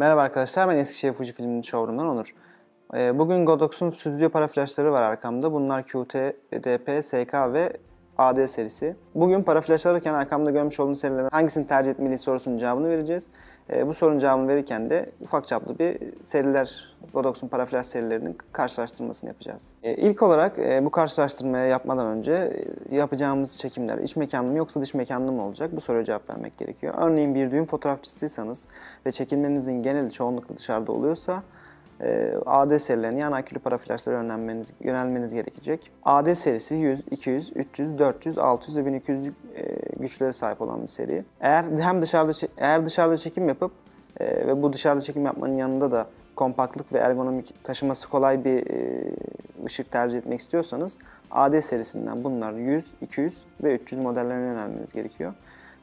Merhaba arkadaşlar, ben Eskişehir Fujifilm'in showroom'dan Onur. Ee, Bugün Godox'un stüdyo para flaşları var arkamda. Bunlar QT, DP, SK ve AD serisi. Bugün para alırken arkamda görmüş olduğunuz serilerden hangisini tercih etmeliyiz sorusunun cevabını vereceğiz. Ee, Bu sorunun cevabını verirken de ufak çaplı bir seriler, Godox'un para flash serilerinin karşılaştırmasını yapacağız. Ee, İlk olarak e, bu karşılaştırmayı yapmadan önce e, yapacağımız çekimler iç mekanlı mı yoksa dış mekanlı mı olacak? Bu soruya cevap vermek gerekiyor. Örneğin bir düğün fotoğrafçısıysanız ve çekimlerinizin geneli çoğunlukla dışarıda oluyorsa e, AD serilerine yani akülü para flaşlara yönelmeniz, yönelmeniz gerekecek. AD serisi 100, 200, 300, 400, 600 ve 1200 e, güçlere sahip olan bir seri. Eğer hem dışarıda eğer dışarıda çekim yapıp e, ve bu dışarıda çekim yapmanın yanında da kompaktlık ve ergonomik taşıması kolay bir e, ışık tercih etmek istiyorsanız AD serisinden bunlar 100, 200 ve 300 modellerine yönelmeniz gerekiyor.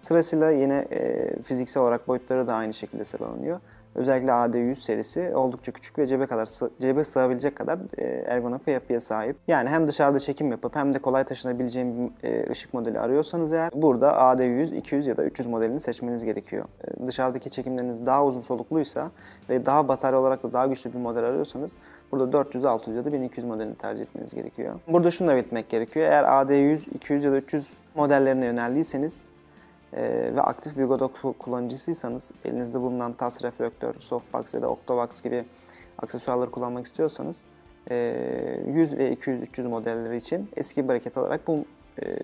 Sırasıyla yine e, fiziksel olarak boyutları da aynı şekilde sıralanıyor. Özellikle AD100 serisi oldukça küçük ve cebe kadar cebe sığabilecek kadar e, ergonomik bir yapıya sahip. Yani hem dışarıda çekim yapıp hem de kolay taşınabileceğim e, ışık modeli arıyorsanız eğer burada AD100, 200 ya da 300 modelini seçmeniz gerekiyor. E, dışarıdaki çekimleriniz daha uzun solukluysa ve daha batarya olarak da daha güçlü bir model arıyorsanız burada 400, 600 ya da 1200 modelini tercih etmeniz gerekiyor. Burada şunu da belirtmek gerekiyor. Eğer AD100, 200 ya da 300 modellerine yöneldiyseniz ee, ve aktif bir Godot kullanıcısıysanız elinizde bulunan TAS reflektör, softbox ya da Octobox gibi aksesuarları kullanmak istiyorsanız e, 100 ve 200-300 modelleri için eski bir hareket alarak bu e,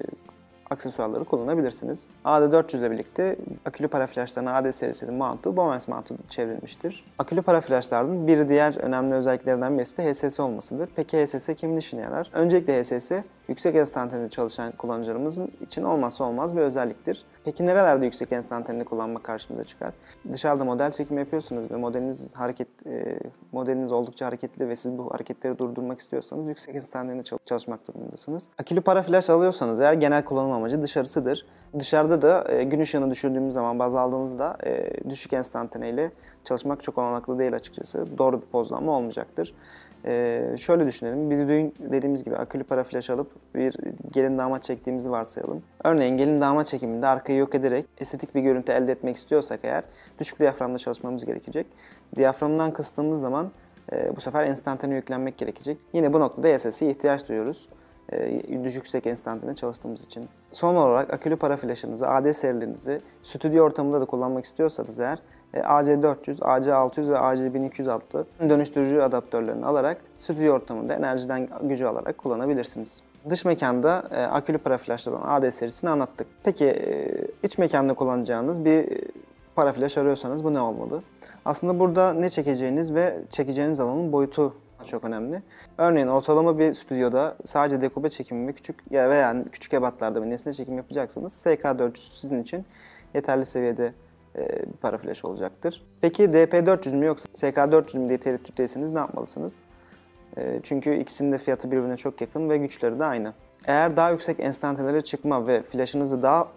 aksesuarları kullanabilirsiniz. AD400 ile birlikte akülü para flaşlarının AD serisinin mantığı Bowens mantığı çevrilmiştir. Akülü para flaşlarının bir diğer önemli özelliklerinden birisi de HSS olmasıdır. Peki HSS kimin işine yarar? Öncelikle HSS yüksek enstantanede çalışan kullanıcılarımızın için olmazsa olmaz bir özelliktir. Peki nerelerde yüksek enstantanede kullanmak karşımıza çıkar? Dışarıda model çekimi yapıyorsunuz ve modeliniz hareket e, modeliniz oldukça hareketli ve siz bu hareketleri durdurmak istiyorsanız yüksek enstantanede çalışmak durumundasınız. Akülü para flash alıyorsanız eğer genel kullanım amacı dışarısıdır. Dışarıda da e, gün ışığını düşürdüğümüz zaman baz aldığımızda e, düşük enstantane ile çalışmak çok olanaklı değil açıkçası. Doğru bir pozlanma olmayacaktır. Ee, şöyle düşünelim. Bir düğün dediğimiz gibi akülü para flash alıp bir gelin damat çektiğimizi varsayalım. Örneğin gelin damat çekiminde arkayı yok ederek estetik bir görüntü elde etmek istiyorsak eğer düşük diyaframda çalışmamız gerekecek. Diyaframdan kıstığımız zaman e, bu sefer enstantane yüklenmek gerekecek. Yine bu noktada SS'ye ihtiyaç duyuyoruz. E, düşük yüksek enstantane çalıştığımız için. Son olarak akülü para flashınızı, AD serilerinizi stüdyo ortamında da kullanmak istiyorsanız eğer AC400, AC600 ve AC1200 adlı dönüştürücü adaptörlerini alarak stüdyo ortamında enerjiden gücü alarak kullanabilirsiniz. Dış mekanda e, akülü para flaşları olan AD serisini anlattık. Peki e, iç mekanda kullanacağınız bir para flash arıyorsanız bu ne olmalı? Aslında burada ne çekeceğiniz ve çekeceğiniz alanın boyutu çok önemli. Örneğin ortalama bir stüdyoda sadece dekube çekimi ve küçük veya küçük ebatlarda bir nesne çekim yapacaksanız SK400 sizin için yeterli seviyede para flash olacaktır. Peki DP400 mü yoksa SK400 mü diye tereddütteyseniz ne yapmalısınız? Çünkü ikisinin de fiyatı birbirine çok yakın ve güçleri de aynı. Eğer daha yüksek enstantelere çıkma ve flashınızı daha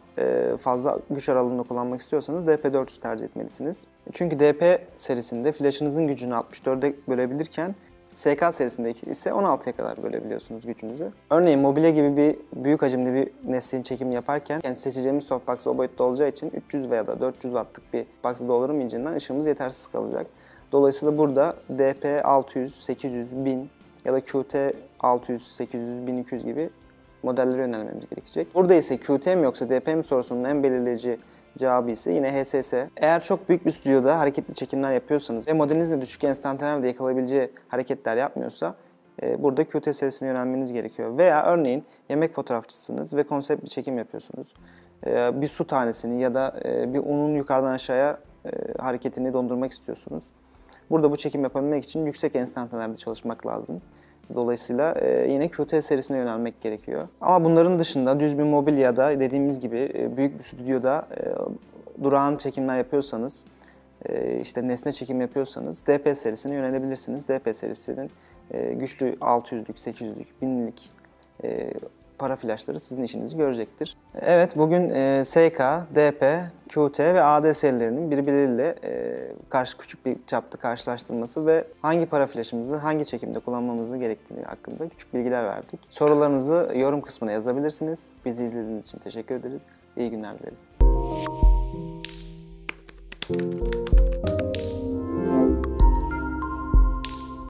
fazla güç aralığında kullanmak istiyorsanız DP400 tercih etmelisiniz. Çünkü DP serisinde flashınızın gücünü 64'e bölebilirken SK serisindeki ise 16'ya kadar bölebiliyorsunuz gücünüzü. Örneğin mobilya gibi bir büyük hacimli bir nesnenin çekimi yaparken yani seçeceğimiz softbox o boyutta olacağı için 300 veya da 400 wattlık bir box'ı dolduramayacağından ışığımız yetersiz kalacak. Dolayısıyla burada DP 600, 800, 1000 ya da QT 600, 800, 1200 gibi modellere yönelmemiz gerekecek. Burada ise QT mi yoksa DP mi sorusunun en belirleyici cevabı ise yine HSS. Eğer çok büyük bir stüdyoda hareketli çekimler yapıyorsanız ve modeliniz de düşük enstantanelerde yakalayabileceği hareketler yapmıyorsa e, burada QT serisine yönelmeniz gerekiyor. Veya örneğin yemek fotoğrafçısınız ve konsept bir çekim yapıyorsunuz. E, bir su tanesini ya da e, bir unun yukarıdan aşağıya hareketini dondurmak istiyorsunuz. Burada bu çekim yapabilmek için yüksek enstantanelerde çalışmak lazım. Dolayısıyla e, yine QT serisine yönelmek gerekiyor. Ama bunların dışında düz bir mobilyada dediğimiz gibi e, büyük bir stüdyoda e, durağan çekimler yapıyorsanız, işte nesne çekim yapıyorsanız DP serisine yönelebilirsiniz. DP serisinin güçlü 600'lük, 800'lük, 1000'lik e, para flaşları sizin işinizi görecektir. Evet bugün e, SK, DP, QT ve AD serilerinin birbirleriyle e, karşı küçük bir çapta karşılaştırılması ve hangi para flaşımızı hangi çekimde kullanmamızı gerektiğini hakkında küçük bilgiler verdik. Sorularınızı yorum kısmına yazabilirsiniz. Bizi izlediğiniz için teşekkür ederiz. İyi günler dileriz. Thank